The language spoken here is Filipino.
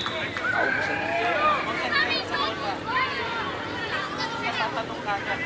Kaubusan ng pera. Maganda sa mga. Natatanong kagad.